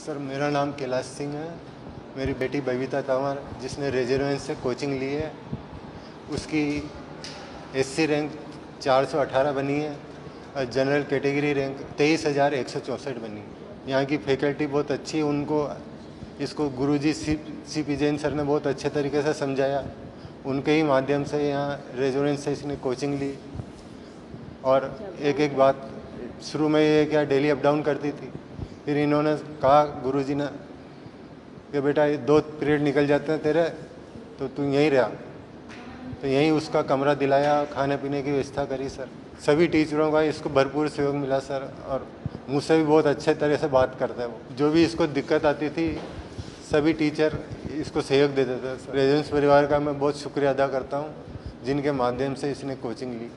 Sir, मेरा नाम कैलाश सिंह है। मेरी बेटी बबीता तंवर, जिसने रेजिडेंस से कोचिंग ली है। उसकी एससी रैंक 418 बनी है और जनरल कैटेगरी रैंक तेईस हज़ार एक सौ चौंसठ बनी यहाँ की फैकल्टी बहुत अच्छी है। उनको, इसको Guruji C C P Jain sir ने बहुत अच्छे तरीके से समझाया। उनके ही माध्यम से यहाँ रेजोरेंस से इसने कोचिंग ली। और एक एक बात, शुरू में ये क्या डेली अप डाउन करती थी? फिर इन्होंने कहा, गुरुजी ने, कि बेटा ये दो पीरियड निकल जाते हैं तेरे तो तू यहीं रहा। तो यहीं उसका कमरा दिलाया खाने पीने की व्यवस्था करी, सर। सभी टीचरों का इसको भरपूर सहयोग मिला, सर, और मुझसे भी बहुत अच्छे तरह से बात करते हैं वो। जो भी इसको दिक्कत आती थी, सभी टीचर इसको सहयोग देते थे रेजिडेंस परिवार का मैं बहुत शुक्रिया अदा करता हूँ, जिनके माध्यम से इसने कोचिंग ली।